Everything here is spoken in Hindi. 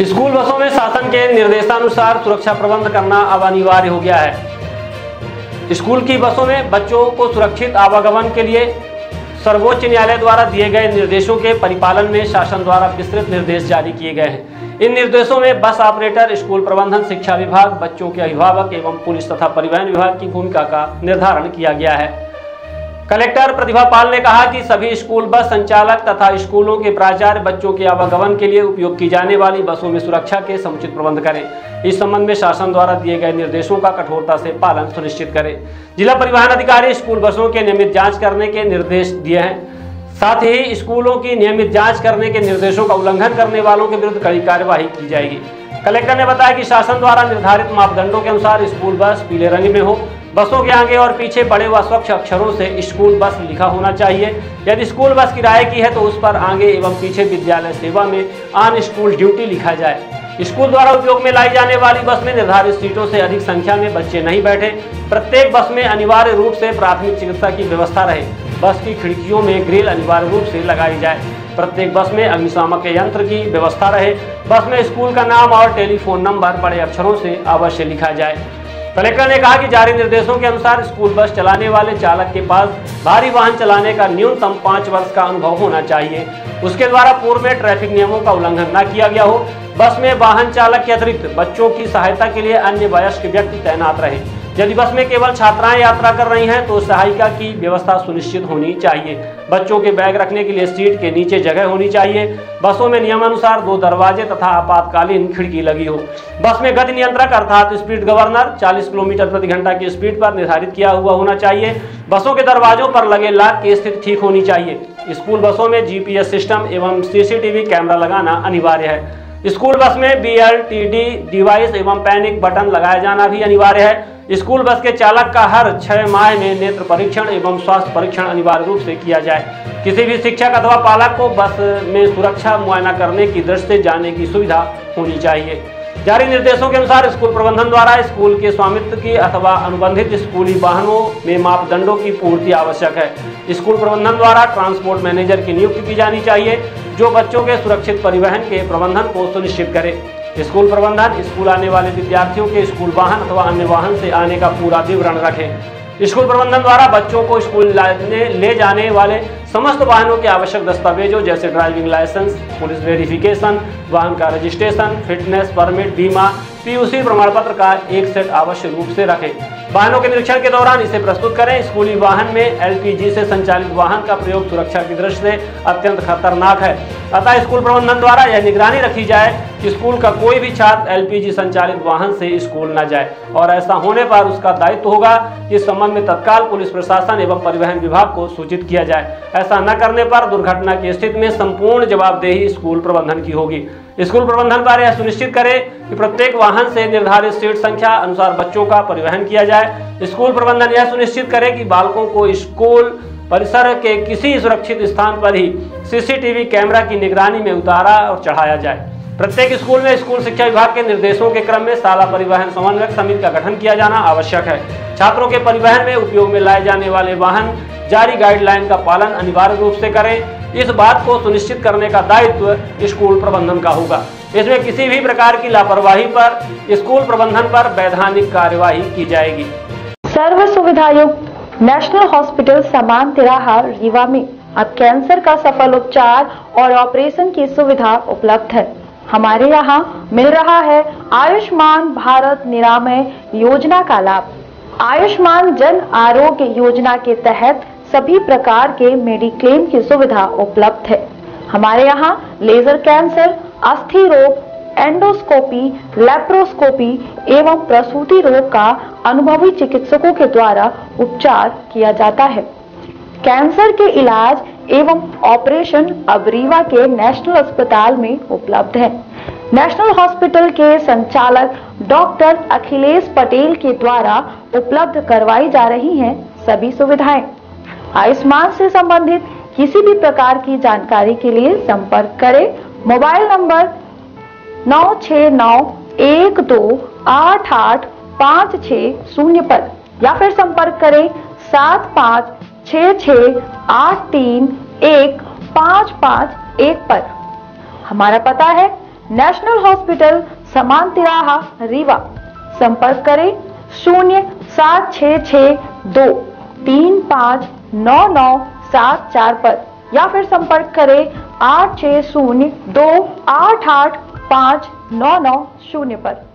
स्कूल बसों में शासन के निर्देशानुसार सुरक्षा प्रबंध करना अब अनिवार्य हो गया है। स्कूल की बसों में बच्चों को सुरक्षित आवागमन के लिए सर्वोच्च न्यायालय द्वारा दिए गए निर्देशों के परिपालन में शासन द्वारा विस्तृत निर्देश जारी किए गए हैं। इन निर्देशों में बस ऑपरेटर, स्कूल प्रबंधन, शिक्षा विभाग, बच्चों के अभिभावक एवं पुलिस तथा परिवहन विभाग की भूमिका का निर्धारण किया गया है। कलेक्टर प्रतिभा पाल ने कहा कि सभी स्कूल बस संचालक तथा स्कूलों के प्राचार्य बच्चों के आवागमन के लिए उपयोग की जाने वाली बसों में सुरक्षा के समुचित प्रबंध करें। इस संबंध में शासन द्वारा दिए गए निर्देशों का कठोरता से पालन सुनिश्चित करें। जिला परिवहन अधिकारी स्कूल बसों के नियमित जाँच करने के निर्देश दिए हैं। साथ ही स्कूलों की नियमित जाँच करने के निर्देशों का उल्लंघन करने वालों के विरुद्ध कड़ी कार्यवाही की जाएगी। कलेक्टर ने बताया कि शासन द्वारा निर्धारित मापदंडों के अनुसार स्कूल बस पीले रंग में हो बसों के आगे और पीछे बड़े व स्वच्छ अक्षरों से स्कूल बस लिखा होना चाहिए। यदि स्कूल बस किराए की है तो उस पर आगे एवं पीछे विद्यालय सेवा में ऑन स्कूल ड्यूटी लिखा जाए। स्कूल द्वारा उपयोग में लाई जाने वाली बस में निर्धारित सीटों से अधिक संख्या में बच्चे नहीं बैठे। प्रत्येक बस में अनिवार्य रूप से प्राथमिक चिकित्सा की व्यवस्था रहे। बस की खिड़कियों में ग्रिल अनिवार्य रूप से लगाई जाए। प्रत्येक बस में अग्निशामक यंत्र की व्यवस्था रहे। बस में स्कूल का नाम और टेलीफोन नंबर बड़े अक्षरों से अवश्य लिखा जाए। कलेक्टर ने कहा कि जारी निर्देशों के अनुसार स्कूल बस चलाने वाले चालक के पास भारी वाहन चलाने का न्यूनतम पाँच वर्ष का अनुभव होना चाहिए। उसके द्वारा पूर्व में ट्रैफ़िक नियमों का उल्लंघन न किया गया हो। बस में वाहन चालक के अतिरिक्त बच्चों की सहायता के लिए अन्य वयस्क व्यक्ति तैनात रहे। यदि बस में केवल छात्राएँ यात्रा कर रही हैं तो सहायिका की व्यवस्था सुनिश्चित होनी चाहिए। बच्चों के बैग रखने के लिए सीट के नीचे जगह होनी चाहिए। बसों में नियमानुसार दो दरवाजे तथा आपातकालीन खिड़की लगी हो। बस में गति नियंत्रक अर्थात स्पीड गवर्नर 40 किलोमीटर प्रति घंटा की स्पीड पर निर्धारित किया हुआ होना चाहिए। बसों के दरवाजों पर लगे लाक की स्थिति ठीक होनी चाहिए। स्कूल बसों में जीपीएस सिस्टम एवं सीसीटीवी कैमरा लगाना अनिवार्य है। स्कूल बस में बी डिवाइस एवं पैनिक बटन लगाया जाना भी अनिवार्य है। स्कूल बस के चालक का हर छह माह में नेत्र परीक्षण एवं स्वास्थ्य परीक्षण अनिवार्य रूप से किया जाए। किसी भी शिक्षक अथवा पालक को बस में सुरक्षा मुआयना करने की दृष्टि जाने की सुविधा होनी चाहिए। जारी निर्देशों के अनुसार स्कूल प्रबंधन द्वारा स्कूल के स्वामित्व की अथवा अनुबंधित स्कूली वाहनों में मापदंडों की पूर्ति आवश्यक है। स्कूल प्रबंधन द्वारा ट्रांसपोर्ट मैनेजर की नियुक्ति की जानी चाहिए, जो बच्चों के सुरक्षित परिवहन के प्रबंधन को सुनिश्चित करे। स्कूल प्रबंधन स्कूल आने वाले विद्यार्थियों के स्कूल वाहन अथवा अन्य वाहन से आने का पूरा विवरण रखें। स्कूल प्रबंधन द्वारा बच्चों को स्कूल ले जाने वाले समस्त वाहनों के आवश्यक दस्तावेजों जैसे ड्राइविंग लाइसेंस, पुलिस वेरिफिकेशन, वाहन का रजिस्ट्रेशन, फिटनेस परमिट, बीमा, पीयूसी प्रमाण पत्र का एक सेट आवश्यक रूप से रखें। वाहनों के निरीक्षण के दौरान इसे प्रस्तुत करें। स्कूली वाहन में एलपीजी से संचालित वाहन का प्रयोग सुरक्षा की दृष्टि से अत्यंत खतरनाक है। अतः स्कूल प्रबंधन द्वारा यह निगरानी रखी जाए कि स्कूल का कोई भी छात्र एलपीजी संचालित वाहन से स्कूल न जाए। और ऐसा होने पर उसका दायित्व होगा कि इस संबंध में तत्काल पुलिस प्रशासन एवं परिवहन विभाग को सूचित किया जाए। ऐसा न करने पर दुर्घटना की स्थिति में संपूर्ण जवाबदेही स्कूल प्रबंधन की होगी। स्कूल प्रबंधन द्वारा यह सुनिश्चित करे कि प्रत्येक वाहन से निर्धारित सीट संख्या अनुसार बच्चों का परिवहन किया जाए। स्कूल प्रबंधन यह सुनिश्चित करे कि बालकों को स्कूल परिसर के किसी सुरक्षित स्थान पर ही सीसीटीवी कैमरा की निगरानी में उतारा और चढ़ाया जाए। प्रत्येक स्कूल में स्कूल शिक्षा विभाग के निर्देशों के क्रम में शाला परिवहन समन्वयक समिति का गठन किया जाना आवश्यक है। छात्रों के परिवहन में उपयोग में लाए जाने वाले वाहन जारी गाइडलाइन का पालन अनिवार्य रूप से करें। इस बात को सुनिश्चित करने का दायित्व स्कूल प्रबंधन का होगा। इसमें किसी भी प्रकार की लापरवाही पर स्कूल प्रबंधन पर वैधानिक कार्यवाही की जाएगी। सर्व सुविधा युक्त नेशनल हॉस्पिटल समान तिराहा रीवा में। अब कैंसर का सफल उपचार और ऑपरेशन की सुविधा उपलब्ध है। हमारे यहाँ मिल रहा है आयुष्मान भारत निरामय योजना का लाभ। आयुष्मान जन आरोग्य योजना के तहत सभी प्रकार के मेडिक्लेम की सुविधा उपलब्ध है। हमारे यहाँ लेजर कैंसर, अस्थि रोग, एंडोस्कोपी, लेप्रोस्कोपी एवं प्रसूति रोग का अनुभवी चिकित्सकों के द्वारा उपचार किया जाता है। कैंसर के इलाज एवं ऑपरेशन अब रीवा के नेशनल अस्पताल में उपलब्ध है। नेशनल हॉस्पिटल के संचालक डॉक्टर अखिलेश पटेल के द्वारा उपलब्ध करवाई जा रही हैं सभी सुविधाएँ। आयुष्मान से संबंधित किसी भी प्रकार की जानकारी के लिए संपर्क करें। मोबाइल नंबर नौ छ नौ एक दो आठ आठ पाँच छ शून्य पर या फिर संपर्क करें सात पाँच छ छ आठ तीन एक पाँच पाँच एक पर। हमारा पता है नेशनल हॉस्पिटल समान तिराहा रीवा। संपर्क करें शून्य सात छ छ दो तीन पाँच नौ नौ सात चार पर या फिर संपर्क करें आठ छः शून्य दो आठ आठ पाँच नौ नौ शून्य पर।